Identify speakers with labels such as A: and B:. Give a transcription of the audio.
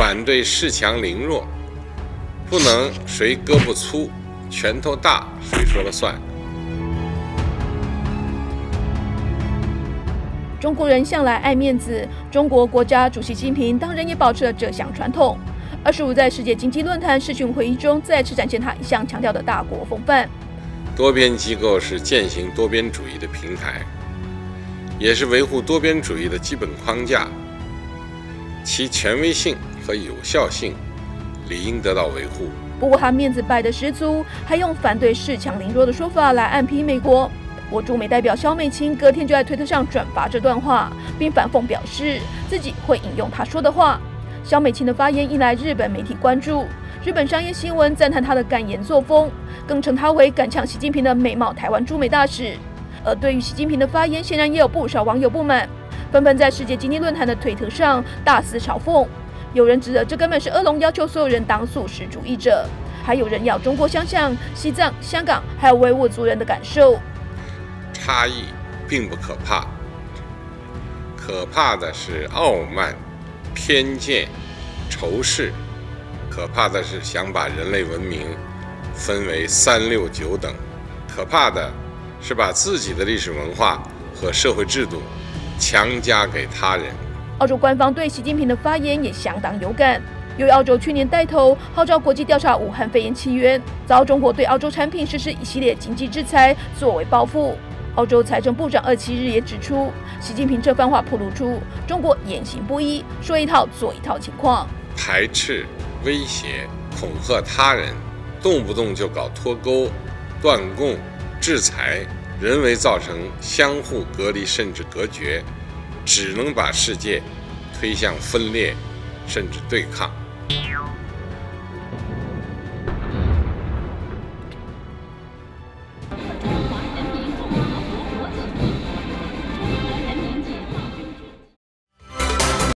A: 反对恃强凌弱，不能谁胳膊粗、拳头大谁说了算。
B: 中国人向来爱面子，中国国家主席习近平当然也保持了这项传统。二十五在世界经济论坛视讯会议中，再次展现他一向强调的大国风范。
A: 多边机构是践行多边主义的平台，也是维护多边主义的基本框架，其权威性和有效性理应得到维护。
B: 不过他面子摆得十足，还用反对恃强凌弱的说法来暗批美国。我驻美代表肖美琴隔天就在推特上转发这段话，并反讽表示自己会引用他说的话。肖美琴的发言引来日本媒体关注，日本商业新闻赞叹他的敢言作风，更称他为敢呛习近平的美貌台湾驻美大使。而对于习近平的发言，显然也有不少网友不满，纷纷在世界经济论坛的推特上大肆嘲讽。有人指责这根本是恶龙要求所有人当素食主义者，还有人要中国想想西藏、香港还有维吾尔族人的感受。
A: 差异并不可怕，可怕的是傲慢、偏见、仇视。可怕的是想把人类文明分为三六九等。可怕的是把自己的历史文化和社会制度强加给他人。
B: 澳洲官方对习近平的发言也相当有感，由于澳洲去年带头号召国际调查武汉肺炎起源，遭中国对澳洲产品实施一系列经济制裁作为报复。澳洲财政部长二七日也指出，习近平这番话暴露出中国言行不一、说一套做一套情况，
A: 排斥、威胁、恐吓他人，动不动就搞脱钩、断供、制裁，人为造成相互隔离甚至隔绝，只能把世界推向分裂甚至对抗。